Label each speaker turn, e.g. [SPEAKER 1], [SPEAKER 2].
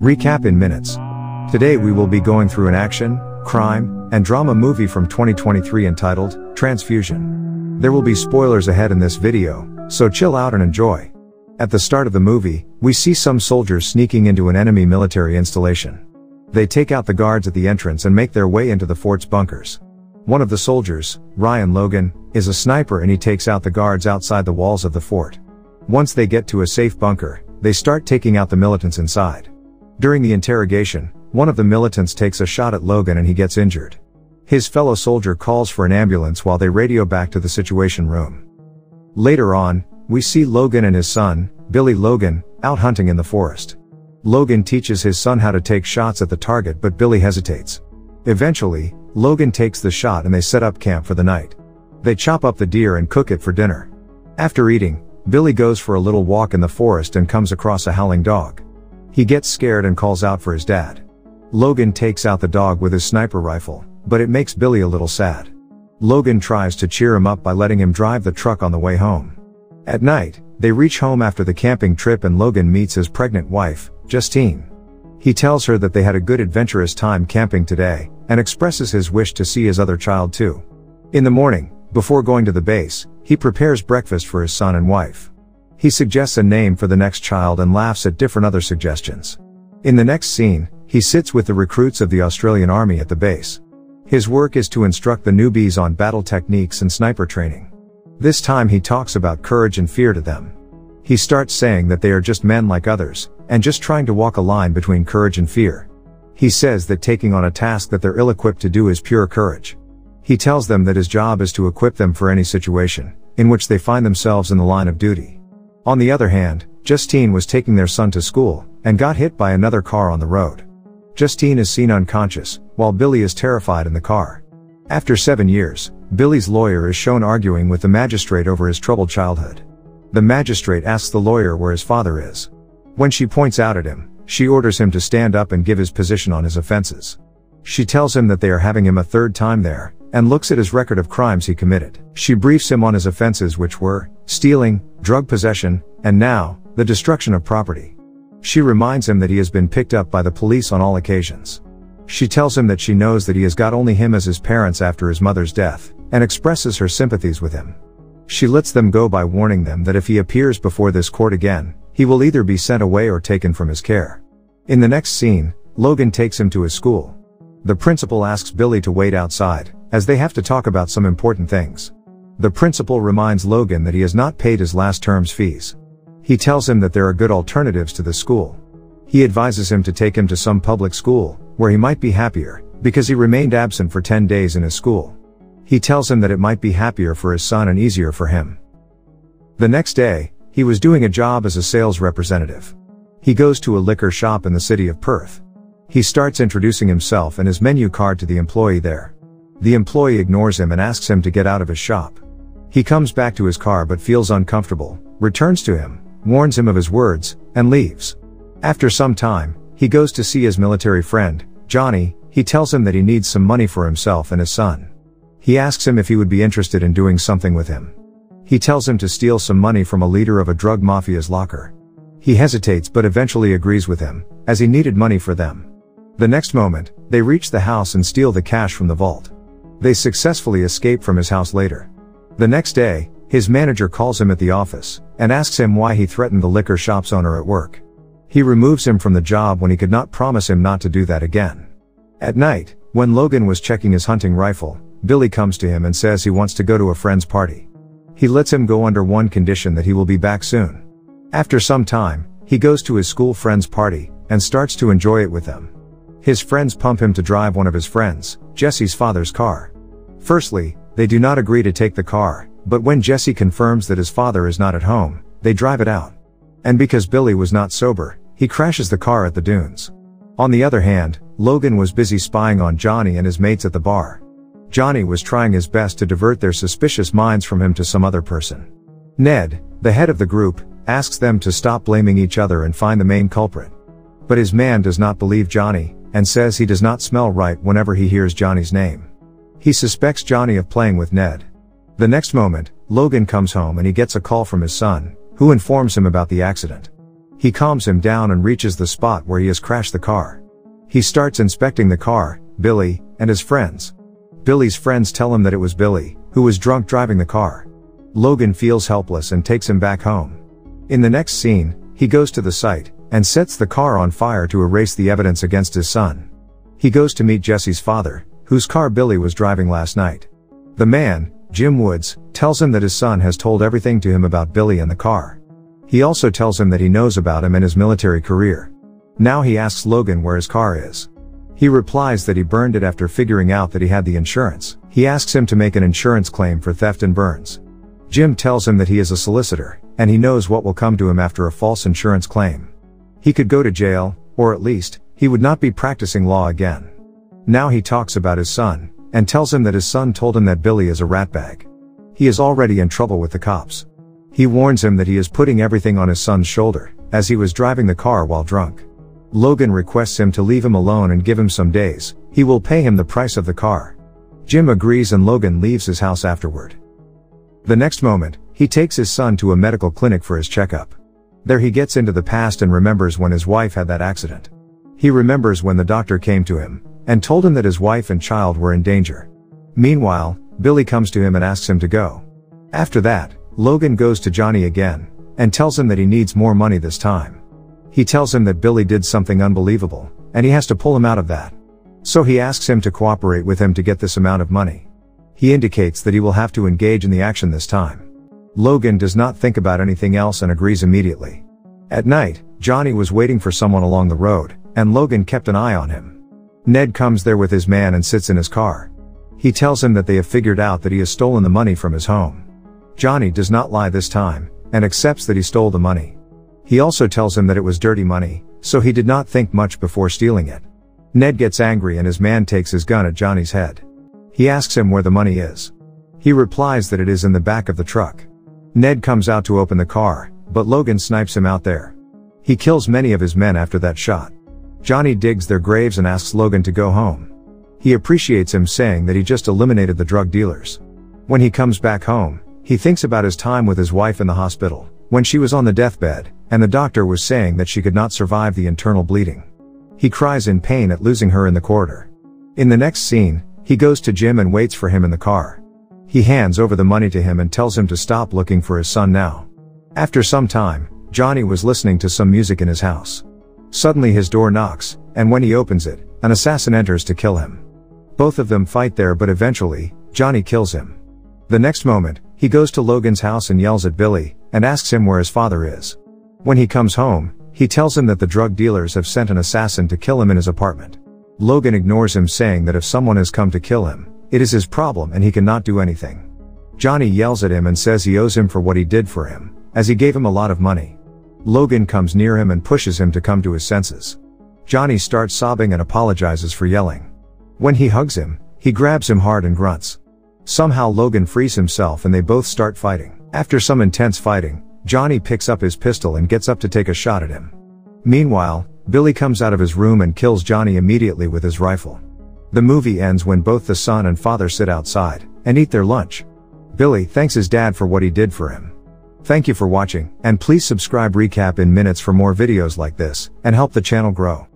[SPEAKER 1] Recap in minutes. Today we will be going through an action, crime, and drama movie from 2023 entitled Transfusion. There will be spoilers ahead in this video, so chill out and enjoy. At the start of the movie, we see some soldiers sneaking into an enemy military installation. They take out the guards at the entrance and make their way into the fort's bunkers. One of the soldiers, Ryan Logan, is a sniper and he takes out the guards outside the walls of the fort. Once they get to a safe bunker, they start taking out the militants inside. During the interrogation, one of the militants takes a shot at Logan and he gets injured. His fellow soldier calls for an ambulance while they radio back to the situation room. Later on, we see Logan and his son, Billy Logan, out hunting in the forest. Logan teaches his son how to take shots at the target but Billy hesitates. Eventually, Logan takes the shot and they set up camp for the night. They chop up the deer and cook it for dinner. After eating, Billy goes for a little walk in the forest and comes across a howling dog. He gets scared and calls out for his dad. Logan takes out the dog with his sniper rifle, but it makes Billy a little sad. Logan tries to cheer him up by letting him drive the truck on the way home. At night, they reach home after the camping trip and Logan meets his pregnant wife, Justine. He tells her that they had a good adventurous time camping today, and expresses his wish to see his other child too. In the morning, before going to the base, he prepares breakfast for his son and wife. He suggests a name for the next child and laughs at different other suggestions. In the next scene, he sits with the recruits of the Australian Army at the base. His work is to instruct the newbies on battle techniques and sniper training. This time he talks about courage and fear to them. He starts saying that they are just men like others, and just trying to walk a line between courage and fear. He says that taking on a task that they're ill-equipped to do is pure courage. He tells them that his job is to equip them for any situation, in which they find themselves in the line of duty. On the other hand, Justine was taking their son to school, and got hit by another car on the road. Justine is seen unconscious, while Billy is terrified in the car. After seven years, Billy's lawyer is shown arguing with the magistrate over his troubled childhood. The magistrate asks the lawyer where his father is. When she points out at him, she orders him to stand up and give his position on his offenses. She tells him that they are having him a third time there, and looks at his record of crimes he committed. She briefs him on his offenses which were, stealing, drug possession, and now, the destruction of property. She reminds him that he has been picked up by the police on all occasions. She tells him that she knows that he has got only him as his parents after his mother's death, and expresses her sympathies with him. She lets them go by warning them that if he appears before this court again, he will either be sent away or taken from his care. In the next scene, Logan takes him to his school. The principal asks Billy to wait outside, as they have to talk about some important things. The principal reminds Logan that he has not paid his last term's fees. He tells him that there are good alternatives to the school. He advises him to take him to some public school, where he might be happier, because he remained absent for 10 days in his school. He tells him that it might be happier for his son and easier for him. The next day, he was doing a job as a sales representative. He goes to a liquor shop in the city of Perth. He starts introducing himself and his menu card to the employee there. The employee ignores him and asks him to get out of his shop. He comes back to his car but feels uncomfortable, returns to him, warns him of his words, and leaves. After some time, he goes to see his military friend, Johnny, he tells him that he needs some money for himself and his son. He asks him if he would be interested in doing something with him. He tells him to steal some money from a leader of a drug mafia's locker. He hesitates but eventually agrees with him, as he needed money for them. The next moment, they reach the house and steal the cash from the vault. They successfully escape from his house later. The next day, his manager calls him at the office and asks him why he threatened the liquor shop's owner at work. He removes him from the job when he could not promise him not to do that again. At night, when Logan was checking his hunting rifle, Billy comes to him and says he wants to go to a friend's party. He lets him go under one condition that he will be back soon. After some time, he goes to his school friend's party and starts to enjoy it with them. His friends pump him to drive one of his friends, Jesse's father's car. Firstly, they do not agree to take the car, but when Jesse confirms that his father is not at home, they drive it out. And because Billy was not sober, he crashes the car at the dunes. On the other hand, Logan was busy spying on Johnny and his mates at the bar. Johnny was trying his best to divert their suspicious minds from him to some other person. Ned, the head of the group, asks them to stop blaming each other and find the main culprit. But his man does not believe Johnny, and says he does not smell right whenever he hears Johnny's name. He suspects Johnny of playing with Ned. The next moment, Logan comes home and he gets a call from his son, who informs him about the accident. He calms him down and reaches the spot where he has crashed the car. He starts inspecting the car, Billy, and his friends. Billy's friends tell him that it was Billy, who was drunk driving the car. Logan feels helpless and takes him back home. In the next scene, he goes to the site, and sets the car on fire to erase the evidence against his son. He goes to meet Jesse's father, whose car Billy was driving last night. The man, Jim Woods, tells him that his son has told everything to him about Billy and the car. He also tells him that he knows about him and his military career. Now he asks Logan where his car is. He replies that he burned it after figuring out that he had the insurance. He asks him to make an insurance claim for theft and burns. Jim tells him that he is a solicitor, and he knows what will come to him after a false insurance claim. He could go to jail, or at least, he would not be practicing law again. Now he talks about his son, and tells him that his son told him that Billy is a ratbag. He is already in trouble with the cops. He warns him that he is putting everything on his son's shoulder, as he was driving the car while drunk. Logan requests him to leave him alone and give him some days, he will pay him the price of the car. Jim agrees and Logan leaves his house afterward. The next moment, he takes his son to a medical clinic for his checkup. There he gets into the past and remembers when his wife had that accident. He remembers when the doctor came to him, and told him that his wife and child were in danger. Meanwhile, Billy comes to him and asks him to go. After that, Logan goes to Johnny again, and tells him that he needs more money this time. He tells him that Billy did something unbelievable, and he has to pull him out of that. So he asks him to cooperate with him to get this amount of money. He indicates that he will have to engage in the action this time. Logan does not think about anything else and agrees immediately. At night, Johnny was waiting for someone along the road, and Logan kept an eye on him. Ned comes there with his man and sits in his car. He tells him that they have figured out that he has stolen the money from his home. Johnny does not lie this time, and accepts that he stole the money. He also tells him that it was dirty money, so he did not think much before stealing it. Ned gets angry and his man takes his gun at Johnny's head. He asks him where the money is. He replies that it is in the back of the truck. Ned comes out to open the car, but Logan snipes him out there. He kills many of his men after that shot. Johnny digs their graves and asks Logan to go home. He appreciates him saying that he just eliminated the drug dealers. When he comes back home, he thinks about his time with his wife in the hospital, when she was on the deathbed, and the doctor was saying that she could not survive the internal bleeding. He cries in pain at losing her in the corridor. In the next scene, he goes to Jim and waits for him in the car. He hands over the money to him and tells him to stop looking for his son now. After some time, Johnny was listening to some music in his house. Suddenly his door knocks, and when he opens it, an assassin enters to kill him. Both of them fight there but eventually, Johnny kills him. The next moment, he goes to Logan's house and yells at Billy, and asks him where his father is. When he comes home, he tells him that the drug dealers have sent an assassin to kill him in his apartment. Logan ignores him saying that if someone has come to kill him, it is his problem and he cannot do anything. Johnny yells at him and says he owes him for what he did for him, as he gave him a lot of money. Logan comes near him and pushes him to come to his senses. Johnny starts sobbing and apologizes for yelling. When he hugs him, he grabs him hard and grunts. Somehow Logan frees himself and they both start fighting. After some intense fighting, Johnny picks up his pistol and gets up to take a shot at him. Meanwhile, Billy comes out of his room and kills Johnny immediately with his rifle. The movie ends when both the son and father sit outside and eat their lunch. Billy thanks his dad for what he did for him. Thank you for watching, and please subscribe recap in minutes for more videos like this, and help the channel grow.